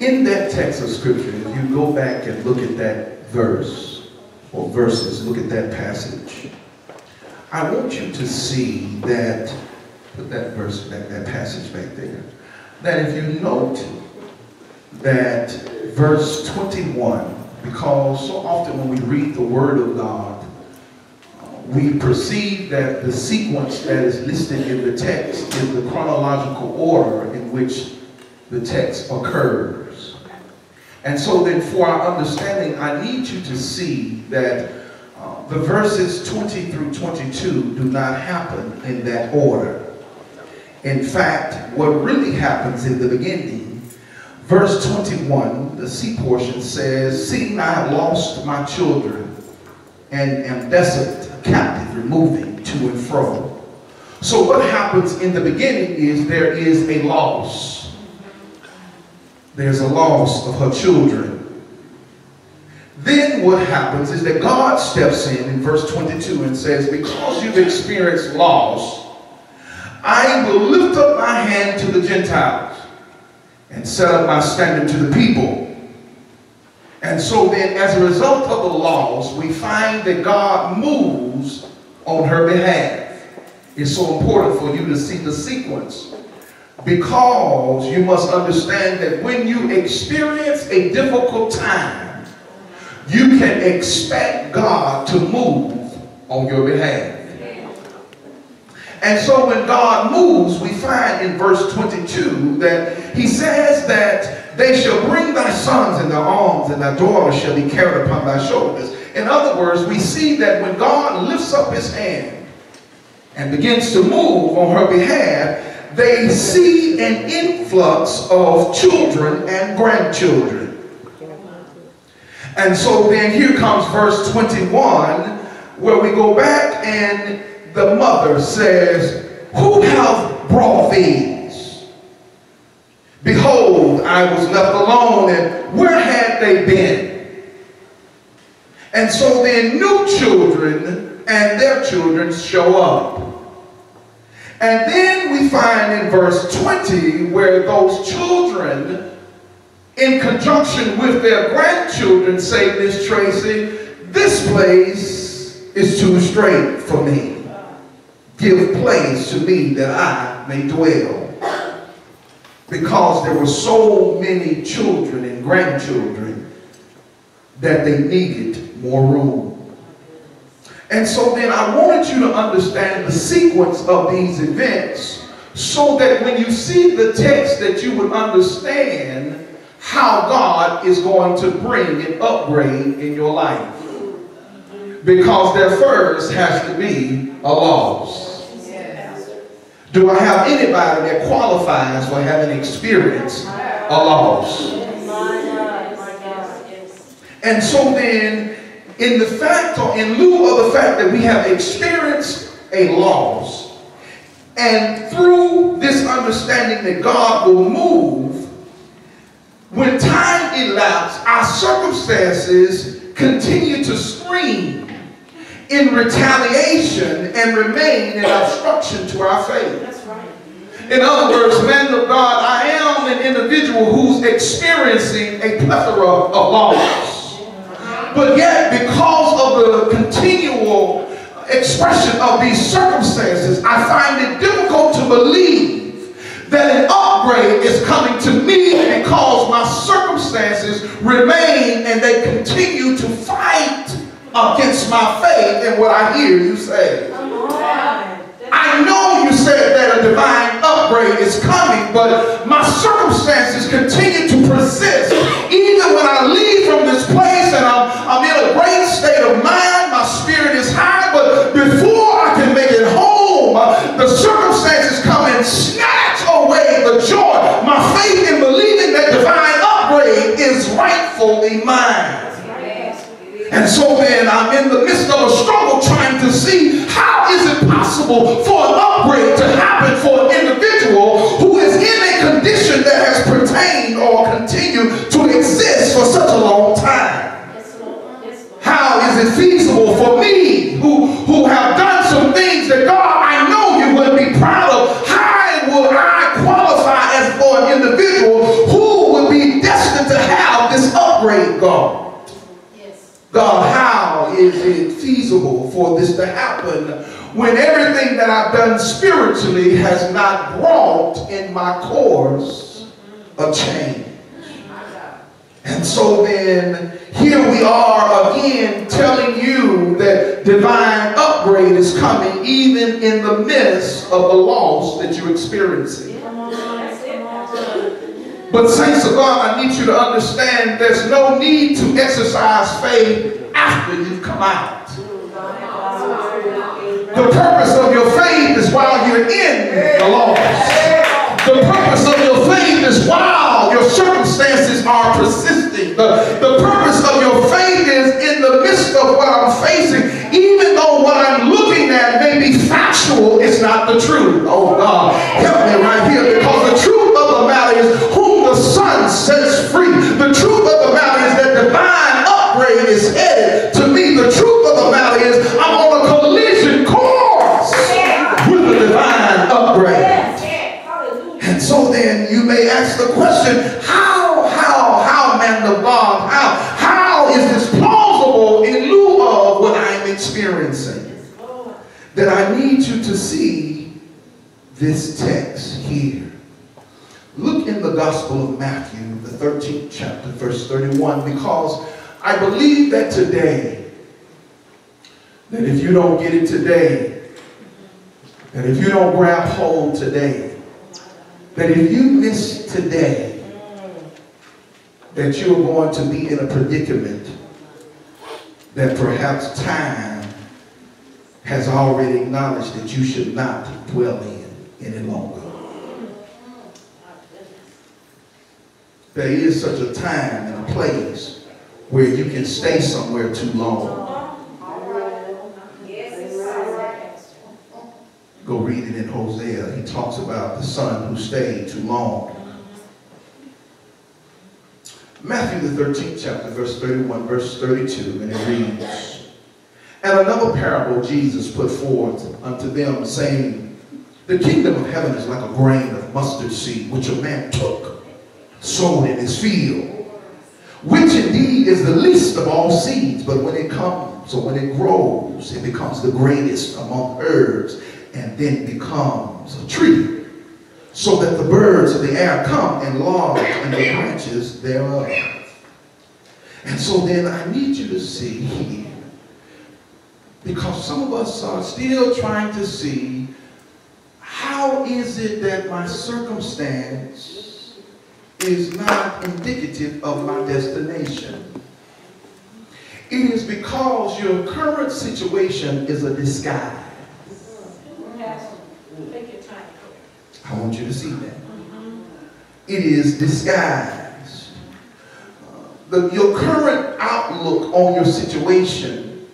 In that text of scripture, if you go back and look at that verse or verses, look at that passage, I want you to see that, put that verse, that, that passage back there, that if you note that verse 21, because so often when we read the word of God, we perceive that the sequence that is listed in the text is the chronological order in which the text occurs. And so then for our understanding, I need you to see that uh, the verses 20 through 22 do not happen in that order. In fact, what really happens in the beginning, verse 21, the C portion says, Seeing I have lost my children and am desolate, captive, removing to and fro. So what happens in the beginning is there is a loss. There's a loss of her children. Then what happens is that God steps in in verse 22 and says, because you've experienced loss, I will lift up my hand to the Gentiles and set up my standard to the people. And so then, as a result of the loss, we find that God moves on her behalf. It's so important for you to see the sequence because you must understand that when you experience a difficult time, you can expect God to move on your behalf. And so when God moves, we find in verse 22 that he says that they shall bring thy sons in their arms and thy daughters shall be carried upon thy shoulders. In other words, we see that when God lifts up his hand and begins to move on her behalf, they see an influx of children and grandchildren. And so then here comes verse 21 where we go back and the mother says, Who hath brought these? Behold, I was left alone, and where had they been? And so then new children and their children show up. And then we find in verse 20 where those children, in conjunction with their grandchildren, say, Miss Tracy, this place is too straight for me. Give place to me that I may dwell. Because there were so many children and grandchildren that they needed more room. And so then I wanted you to understand the sequence of these events so that when you see the text that you would understand how God is going to bring an upgrade in your life. Because there first has to be a loss. Do I have anybody that qualifies for having experienced a loss? And so then in the fact or in lieu of the fact that we have experienced a loss, and through this understanding that God will move, when time elapses, our circumstances continue to scream in retaliation and remain an obstruction to our faith. In other words, man of God, I am an individual who's experiencing a plethora of loss. But yet, because of the continual expression of these circumstances, I find it difficult to believe that an upgrade is coming to me because my circumstances remain and they continue to fight against my faith and what I hear you say. I know you said that a divine upgrade is coming, but my circumstances continue to persist. Even when I leave from this place and I'm, I'm in a great state of mind, my spirit is high, but before I can make it home, uh, the circumstances come and snatch away the joy. My faith in believing that divine upgrade is rightfully mine. And so then I'm in the midst of a struggle trying to see how is it possible for an upgrade to happen for an individual who is in a condition that has pertained or continued to exist for such a long time. How is it feasible for me who, who have done some things that God I know you would be proud of? How would I qualify as for an individual who would be desperate with God. Yes. God, how is it feasible for this to happen when everything that I've done spiritually has not brought in my course a change? And so then here we are again telling you that divine upgrade is coming even in the midst of the loss that you're experiencing. But saints of God, I need you to understand there's no need to exercise faith after you've come out. The purpose of your faith is while you're in the loss. The purpose of your faith is while your circumstances are persisting. The, the purpose of your faith is in the midst of what I'm facing, even though what I'm looking at may be factual, it's not the truth. Oh God, help me right here I believe that today, that if you don't get it today, that if you don't grab hold today, that if you miss today, that you're going to be in a predicament that perhaps time has already acknowledged that you should not dwell in any longer. there is such a time and a place where you can stay somewhere too long. Go read it in Hosea. He talks about the son who stayed too long. Matthew the 13th chapter, verse 31, verse 32, and it reads, And another parable Jesus put forth unto them, saying, The kingdom of heaven is like a grain of mustard seed, which a man took sown in his field, which indeed is the least of all seeds, but when it comes or when it grows, it becomes the greatest among herbs and then becomes a tree, so that the birds of the air come and lodge in the branches thereof. And so then I need you to see here, because some of us are still trying to see how is it that my circumstance is not indicative of my destination. It is because your current situation is a disguise. I want you to see that. Mm-hmm. It is disguised. The, your current outlook on your situation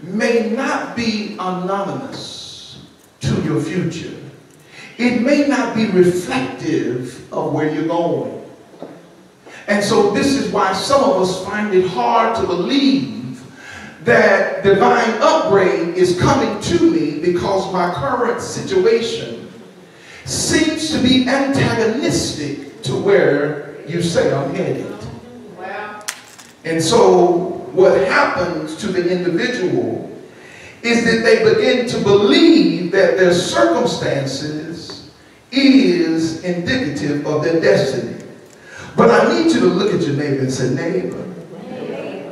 may not be anonymous to your future. It may not be reflective of where you're going. And so this is why some of us find it hard to believe that divine upgrade is coming to me because my current situation seems to be antagonistic to where you say I'm headed. Wow. And so what happens to the individual is that they begin to believe that their circumstances is indicative of their destiny. But I need you to look at your neighbor and say, neighbor,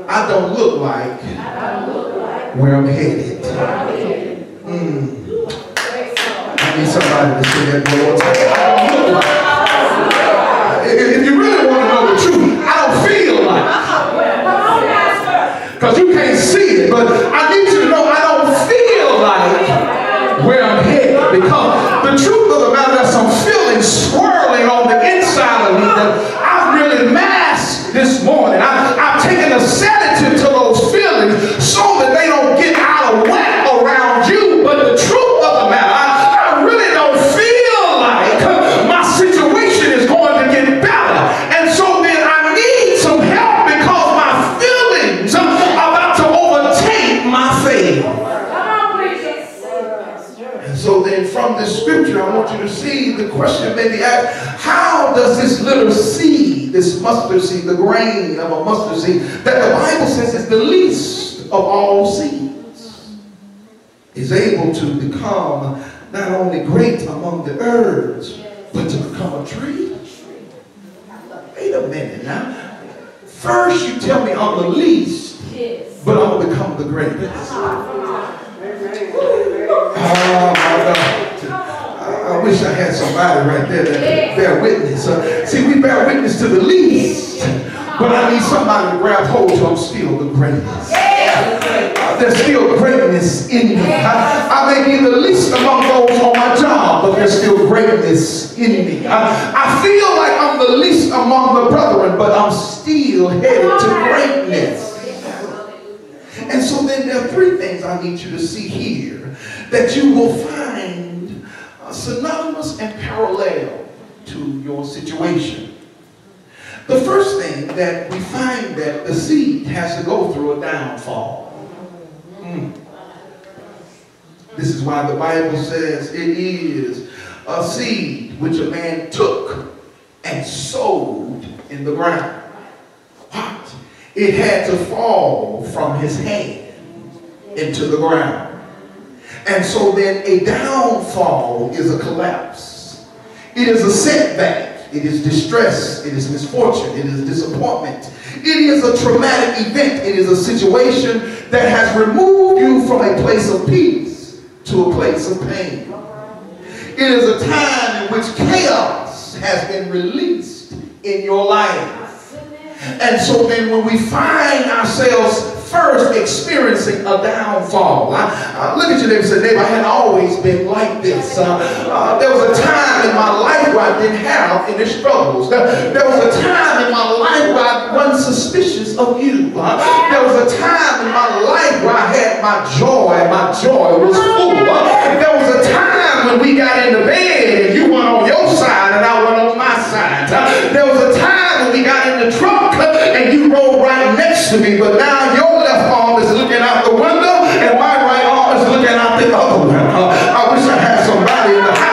I don't look like where I'm headed. Mm. I need somebody to say that one more time. If you really want to know the truth, I don't feel like Because you can't see it, but I need you to know I don't feel like where I'm headed. Because the truth of the matter, there's some little seed this mustard seed, the grain of a mustard seed, that the Bible says is the least of all seeds, is able to become not only great among the herbs, but to become a tree. Wait a minute now. First you tell me I'm the least, but I'm going to become the greatest. Oh my God. I wish I had somebody right there that bear witness. Uh, see, we bear witness to the least, but I need somebody to grab hold to I'm still the greatest. Uh, there's still greatness in me. I, I, may be the least among those on my job, but there's still greatness in me. I, I feel like I'm the least among the brethren, but I'm still headed to greatness. And so then there are three things I need you to see here that you will find synonymous and parallel to your situation. The first thing that we find that the seed has to go through a downfall. Mm. This is why the Bible says it is a seed which a man took and sowed in the ground. What? It had to fall from his hand into the ground. And so then a downfall is a collapse. It is a setback. It is distress. It is misfortune. It is disappointment. It is a traumatic event. It is a situation that has removed you from a place of peace to a place of pain. It is a time in which chaos has been released in your life. And so then when we find ourselves first experiencing a downfall. I, uh, look at your neighbor and say, neighbor, I had always been like this. Uh, uh, there was a time in my life where I didn't have any struggles. There, there was a time in my life where I wasn't suspicious of you. Uh, there was a time in my life where I had my joy and my joy was full. There was a time when we got into bed and you went on your side and I went on my side. There was a time when we got into truck and you rode right next to me, but now your left arm is looking out the window and my right arm is looking out the other one. I wish I had somebody in the house.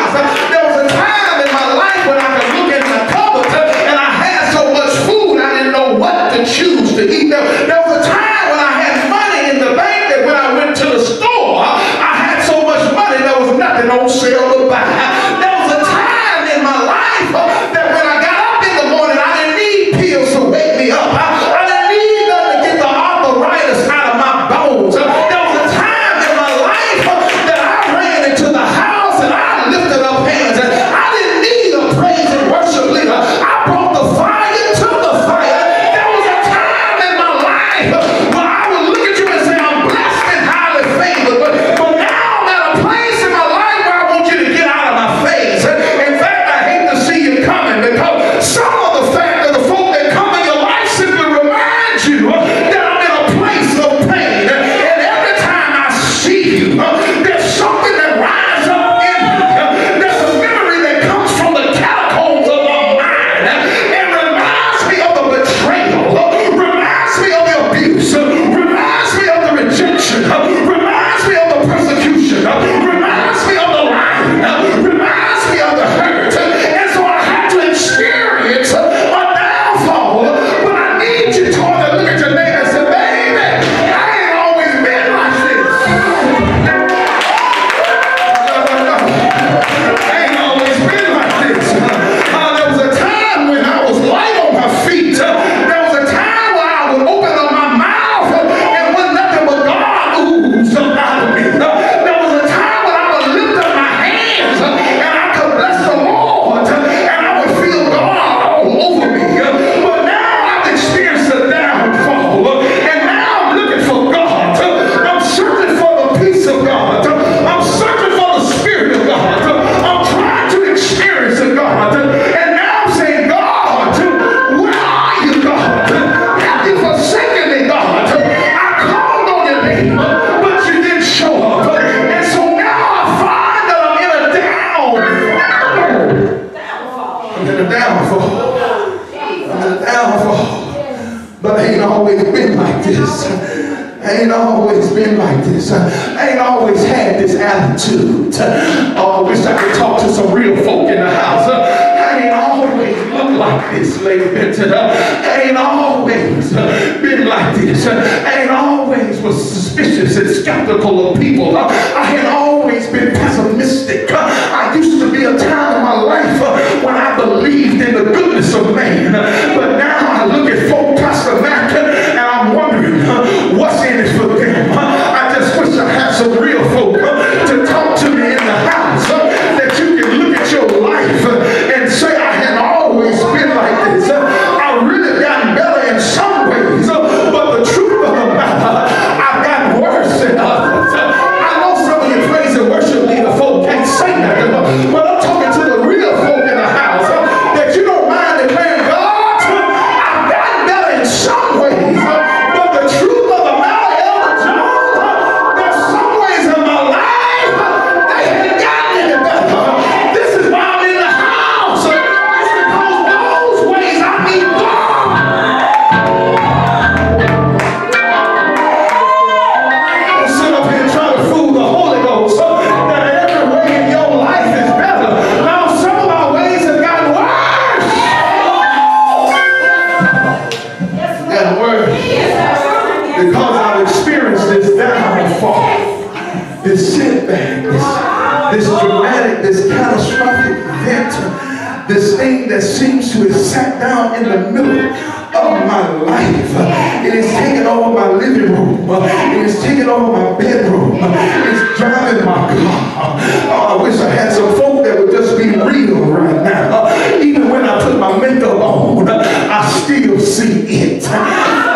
middle of my life. It is taking over my living room. It is taking over my bedroom. It's driving my car. Oh, I wish I had some folk that would just be real right now. Even when I put my makeup on, I still see it.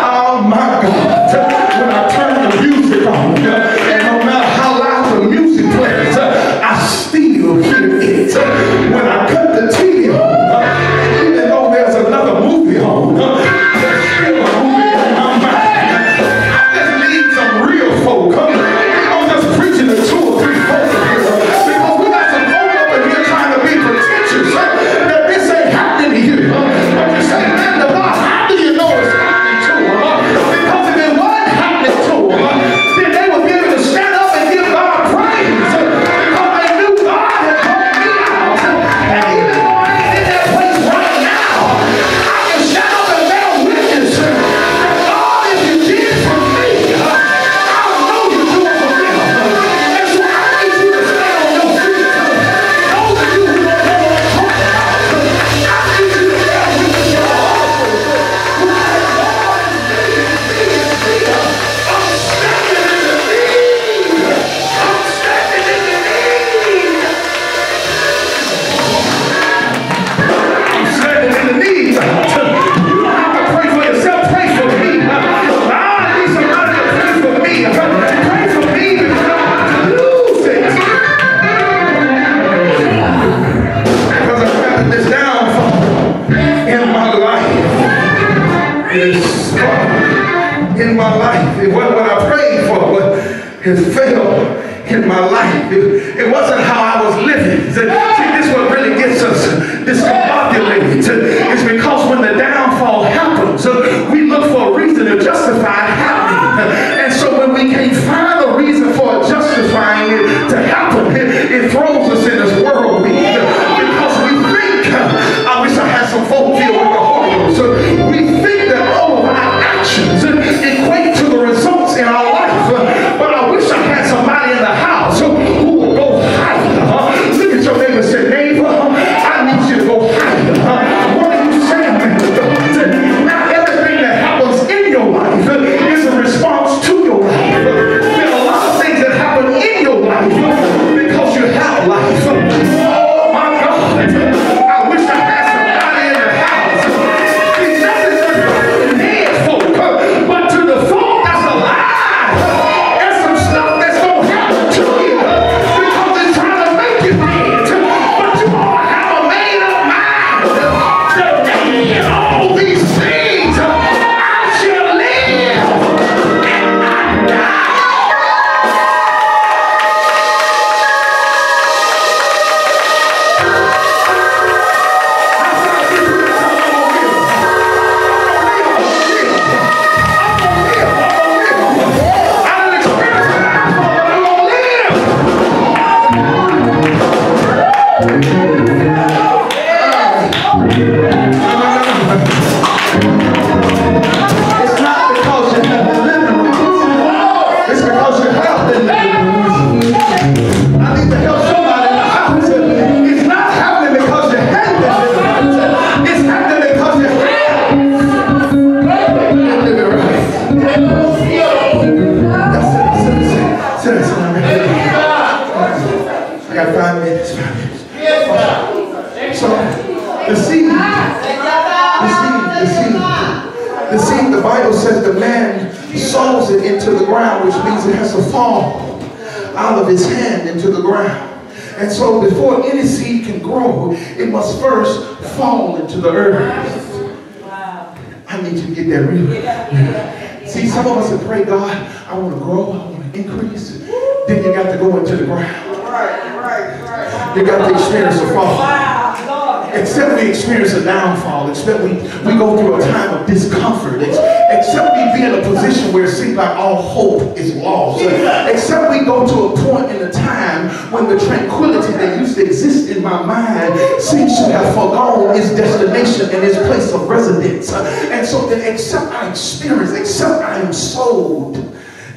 Experience the fall. Except we experience a downfall, except we, we go through a time of discomfort, except we be in a position where it seems like all hope is lost, except we go to a point in the time when the tranquility that used to exist in my mind seems to have forgone its destination and its place of residence. And so then except I experience, except I am sold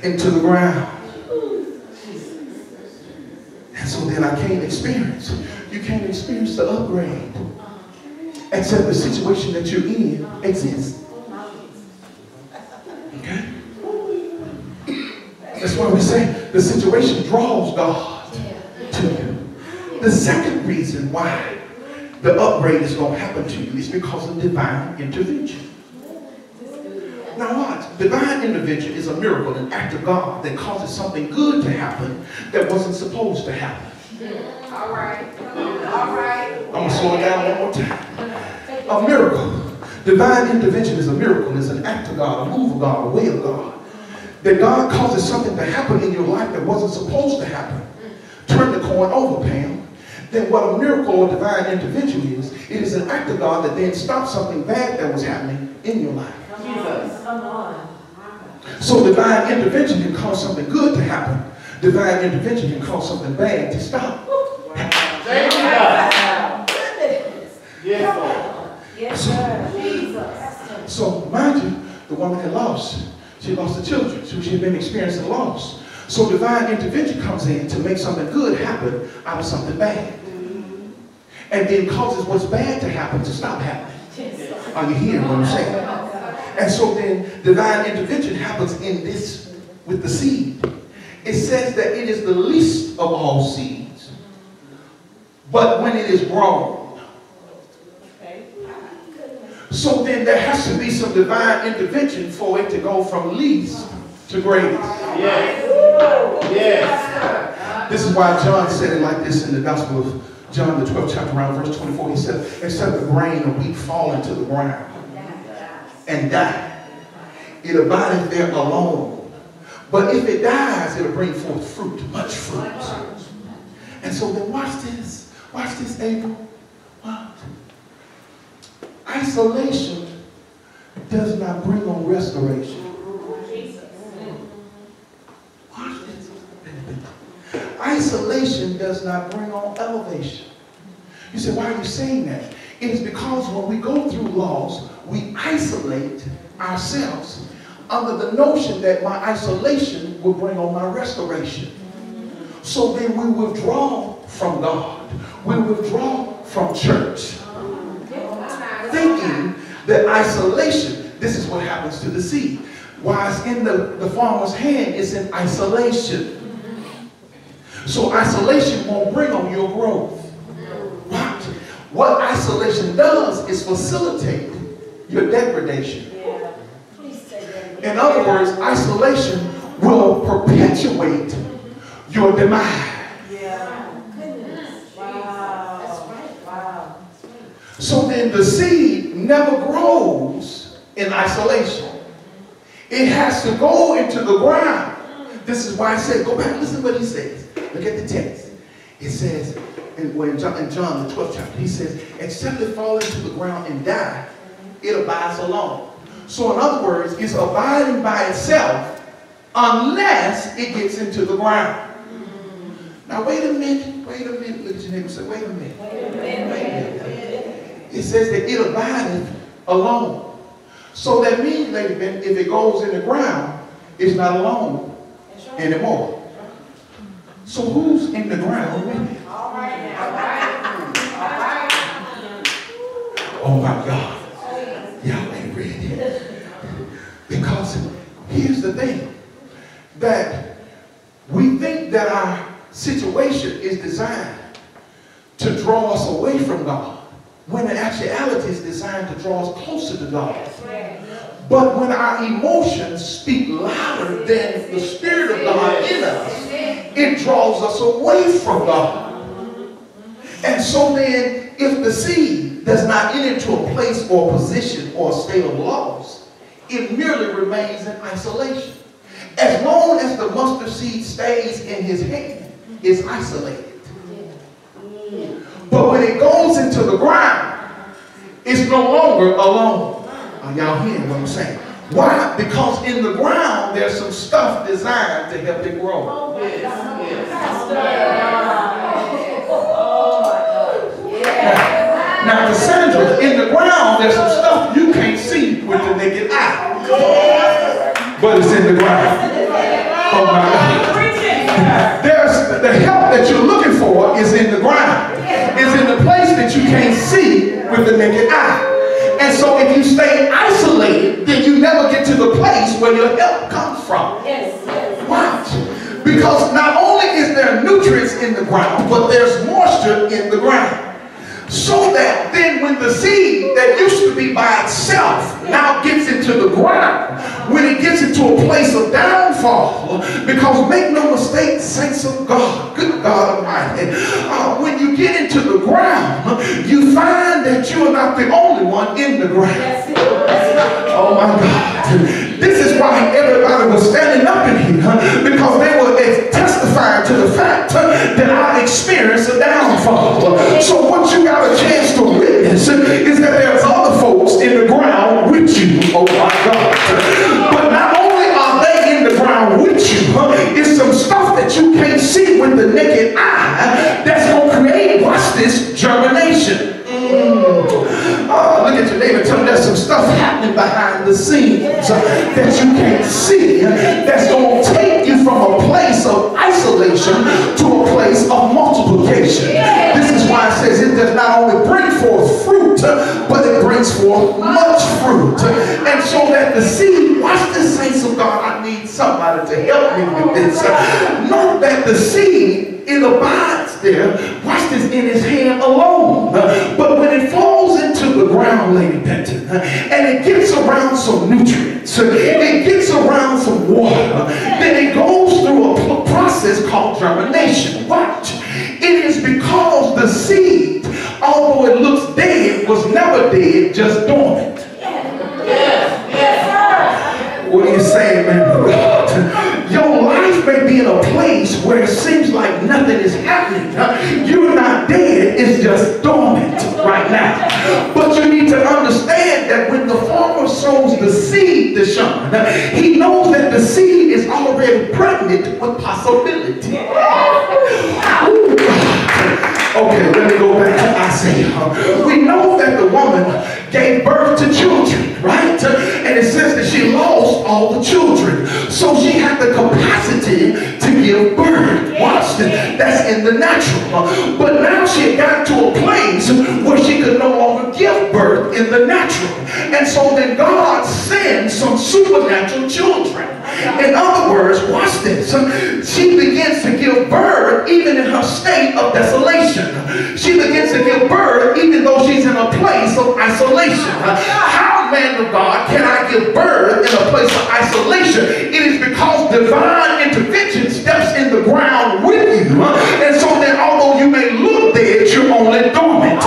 into the ground. And so then I can't experience you can't experience the upgrade except the situation that you're in exists. Okay? That's why we say the situation draws God to you. The second reason why the upgrade is going to happen to you is because of divine intervention. Now what? Divine intervention is a miracle, an act of God that causes something good to happen that wasn't supposed to happen. All right. All right. I'm going to slow it down one more time. A miracle. Divine intervention is a miracle. It's an act of God, a move of God, a way of God. That God causes something to happen in your life that wasn't supposed to happen. Turn the coin over, Pam. Then what a miracle or divine intervention is, it is an act of God that then stops something bad that was happening in your life. Jesus. Come on. So divine intervention can cause something good to happen divine intervention can cause something bad to stop. Thank you, God. Sir. So, mind you, the woman had lost. She lost the children. So she had been experiencing loss. So divine intervention comes in to make something good happen out of something bad. And then causes what's bad to happen to stop happening. Are you hearing what I'm saying? And so then divine intervention happens in this with the seed it says that it is the least of all seeds. But when it is grown, so then there has to be some divine intervention for it to go from least to greatest. Yes. Yes. This is why John said it like this in the Gospel of John, the 12th chapter, around verse 24. He said, except the grain of wheat fall into the ground and die, it abideth there alone but if it dies, it'll bring forth fruit, much fruit. And so then watch this. Watch this, Abel. What? Isolation does not bring on restoration. Isolation does not bring on elevation. You say, why are you saying that? It is because when we go through loss, we isolate ourselves under the notion that my isolation will bring on my restoration. So then we withdraw from God. We withdraw from church. Thinking that isolation, this is what happens to the seed. While it's in the, the farmer's hand, it's in isolation. So isolation won't bring on your growth. What? What isolation does is facilitate your degradation. In other words, isolation will perpetuate your demise. Wow. So then the seed never grows in isolation. It has to go into the ground. This is why I said, go back, listen to what he says. Look at the text. It says, in, in, John, in John, the 12th chapter, he says, except it fall into the ground and die, it abides alone. So in other words, it's abiding by itself unless it gets into the ground. Now wait a minute, wait a minute. Look at your neighbor say, wait a minute. Wait a minute. Wait a minute. It says that it abideth alone. So that means, lady, if it goes in the ground, it's not alone anymore. So who's in the ground with it? All right now. All right. All right. Oh my God. Y'all ain't ready. Because here's the thing. That we think that our situation is designed to draw us away from God. When in actuality it's designed to draw us closer to God. But when our emotions speak louder than the Spirit of God in us, it draws us away from God. And so then, if the seed does not enter into a place or position or a state of loss, it merely remains in isolation. As long as the mustard seed stays in his hand, it's isolated. But when it goes into the ground, it's no longer alone. Are y'all hearing what I'm saying? Why? Because in the ground there's some stuff designed to help it grow. Yes, yes. Now, Cassandra, in the ground there's some stuff you can't see with the naked eye. But it's in the ground. Oh my God. The help that you're looking for is in the ground. Is in the place that you can't see with the naked eye. And so if you stay isolated, then you never get to the place where your help comes from. Yes, yes. Watch. Because not only is there nutrients in the ground, but there's moisture in the ground. So that then when the seed that used to be by itself now gets into the ground, when it gets into a place of downfall, because make no mistake, saints of God, good God Almighty, uh, when you get into the ground, you find that you are not the only one in the ground. Oh my God. This is why everybody was standing up in here, because they Know that the seed, it abides there, watch this, in his hand alone. But when it falls into the ground, Lady Benton, and it gets around some nutrients, it gets around some water, then it goes through a process called germination. Watch. It is because the seed, although it looks dead, was never dead, just dormant. Yes, yes. What are you saying, man? In a place where it seems like nothing is happening. You're not dead, it's just dormant right now. But you need to understand that when the farmer sows the seed, Deshaun, he knows that the seed is already pregnant with possibility. Okay, let me go back to Isaiah. We know that the woman gave birth to children, right? And it says that she lost all the children. So she had the capacity to give birth. Watch this. That's in the natural. But now she had got to a place where she could no longer give birth in the natural. And so then God sends some supernatural children. In other words, watch this. She begins to give birth even in her state of desolation. She begins to give birth even though she's in a place of isolation. How, man of God, can I give birth in a place of isolation? It is because divine intervention steps in the ground with you. And so that although you may look dead, you're only dormant.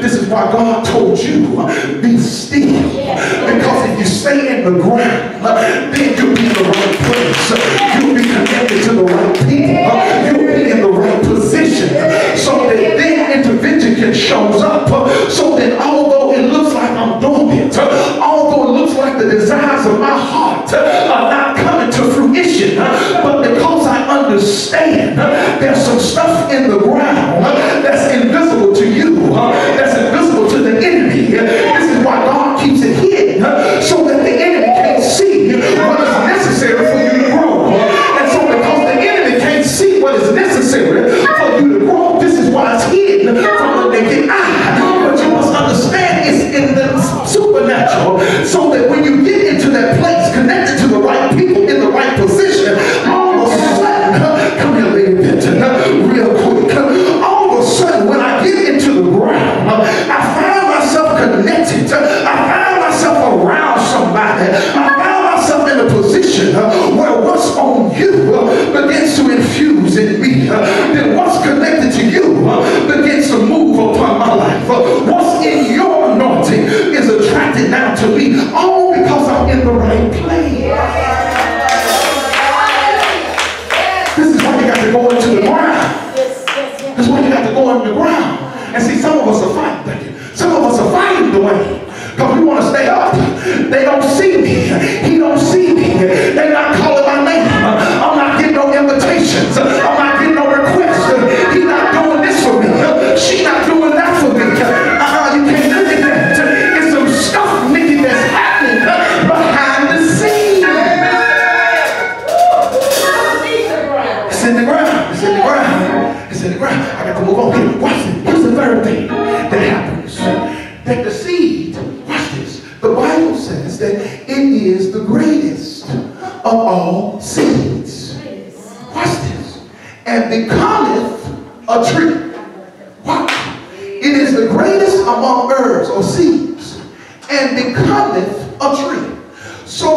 This is why God told you, be still. Because if you stay in the ground, then you'll be in the right place. You'll be connected to the right people. You'll be in the right position. So that then intervention can show up.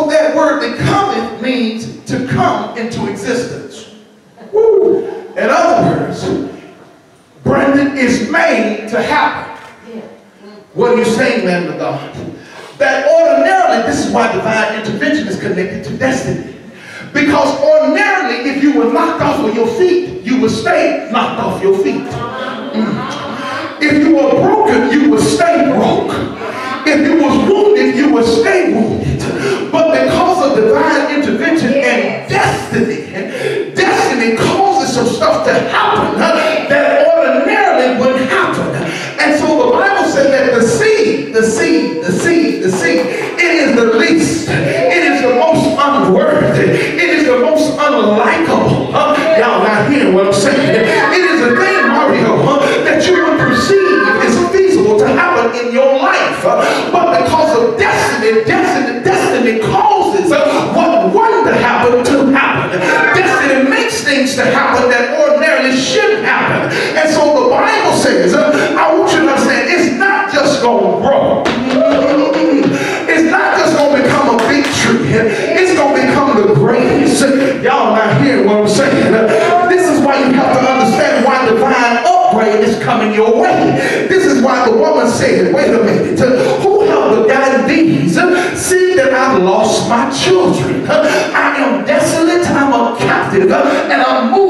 That word becometh means to come into existence. Woo. In other words, Brendan is made to happen. What are you saying, man of God? That ordinarily, this is why divine intervention is connected to destiny. Because ordinarily, if you were knocked off of your feet, you would stay knocked off your feet. Mm. If you were broken, you would stay broke. If you was wounded, you would stay wounded. But because of divine intervention yes. and destiny, destiny causes some stuff to happen that ordinarily wouldn't happen. And so the Bible said that the seed, the seed, the seed, the seed, it is the least. did, and I'm moving